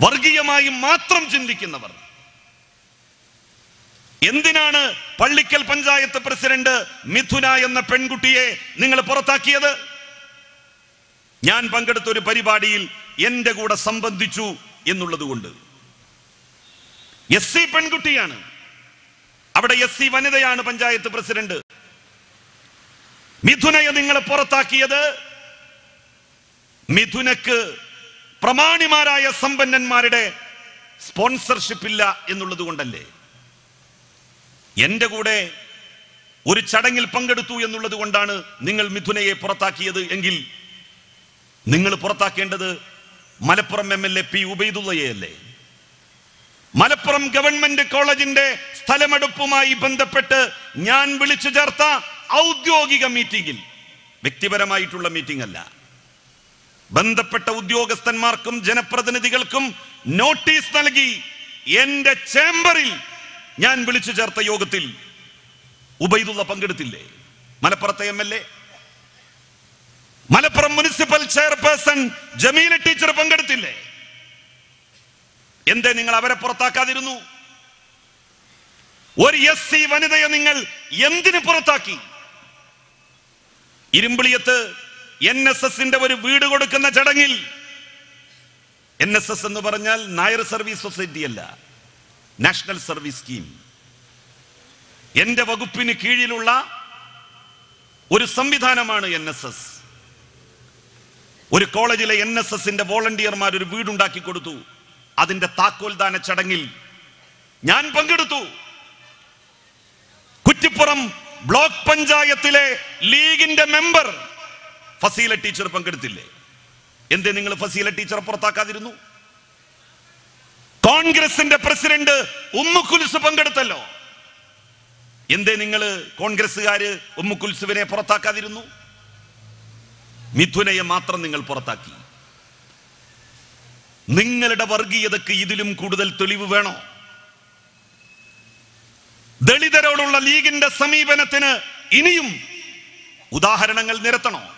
വർഗീയമായി മാത്രം ചിന്തിക്കുന്നവർ. എന്തിനാണ് പള്ളിക്കൽ പഞ്ചായത്ത് പ്രസിഡന്റ് മിഥുന എന്ന പെൺകുട്ടിയെ നിങ്ങൾ പുറത്താക്കിയത്? ഞാൻ പങ്കെടുത്ത ഒരു പരിപാടിയിൽ എന്റെ കൂടെ സംബന്ധിച്ചു എന്നുള്ളത് കൊണ്ട് എസ് സി പെൺകുട്ടിയാണ്. അവിടെ എസ് സി വനിതയാണ് പഞ്ചായത്ത് പ്രസിഡന്റ്. മിഥുനയെ നിങ്ങൾ പുറത്താക്കിയത്? മിഥുനക്ക് പ്രമാണിമാരായ സമ്പന്നന്മാരുടെ സ്പോൺസർഷിപ്പ് ഇല്ല എന്നുള്ളത് കൊണ്ടല്ലേ എന്റെ കൂടെ ഒരു ചടങ്ങിൽ പങ്കെടുത്തു എന്നുള്ളത് കൊണ്ടാണ് നിങ്ങൾ മിഥുനയെ പുറത്താക്കിയത് എങ്കിൽ നിങ്ങൾ പുറത്താക്കേണ്ടത് Malappuram M L A P ഉബൈദുള്ളയല്ലേ Malappuram government കോളേജിന്റെ സ്ഥലമെടുപ്പുമായി ബന്ധപ്പെട്ട് ഞാൻ വിളിച്ചു ചേർത്ത ഔദ്യോഗിക മീറ്റിംഗിൽ വ്യക്തിപരമായിട്ടുള്ള മീറ്റിംഗ് അല്ല. ബന്ധപ്പെട്ട ഉദ്യോഗസ്ഥന്മാർക്കും ജനപ്രതിനിധികൾക്കും നോട്ടീസ് നൽകി എന്റെ ചേംബറിൽ ഞാൻ വിളിച്ചു ചേർത്ത യോഗത്തിൽ ഉബൈദുള്ള പങ്കെടുത്തില്ലേ? മലപ്പുറത്തെ M L A. Malappuram municipal chairperson Jameela teacher പങ്കെടുത്തില്ലേ? എന്തേ നിങ്ങൾ അവരെ പുറത്താക്കാതിരുന്നു? ഒരു എസ് സി വനിതയെ നിങ്ങൾ എന്തിനു പുറത്താക്കി? ഇരുമ്പിളിയത്ത് എൻ എസ് എസിന്റെ ഒരു വീട് കൊടുക്കുന്ന ചടങ്ങിൽ എൻ എസ് എസ് എന്ന് പറഞ്ഞാൽ നായർ സർവീസ് സൊസൈറ്റി അല്ല നാഷണൽ സർവീസ് സ്കീം. എന്റെ വകുപ്പിന് കീഴിലുള്ള ഒരു സംവിധാനമാണ് എൻ എസ് എസ്. ഒരു കോളേജിലെ എൻ എസ് എസിന്റെ വോളണ്ടിയർമാർ ഒരു വീടുണ്ടാക്കി കൊടുത്തു. അതിന്റെ താക്കോൽദാന ചടങ്ങിൽ ഞാൻ പങ്കെടുത്തു. കുറ്റിപ്പുറം ബ്ലോക്ക് പഞ്ചായത്തിലെ ലീഗിന്റെ മെമ്പർ ഫസീല ടീച്ചർ പങ്കെടുത്തില്ലേ? എന്തേ നിങ്ങൾ ഫസീല ടീച്ചർ പുറത്താക്കാതിരുന്നു? കോൺഗ്രസിന്റെ പ്രസിഡന്റ് ഉമ്മുക്കുൽസ് പങ്കെടുത്തല്ലോ. എന്തേ നിങ്ങൾ കോൺഗ്രസ്സുകാര് ഉമ്മുക്കുൽസുവിനെ പുറത്താക്കാതിരുന്നു? മിഥുനയെ മാത്രം നിങ്ങൾ പുറത്താക്കി. നിങ്ങളുടെ വർഗീയതക്ക് ഇതിലും കൂടുതൽ തെളിവ് വേണോ? ദളിതരോടുള്ള ലീഗിന്റെ സമീപനത്തിന് ഇനിയും ഉദാഹരണങ്ങൾ നിരത്തണോ?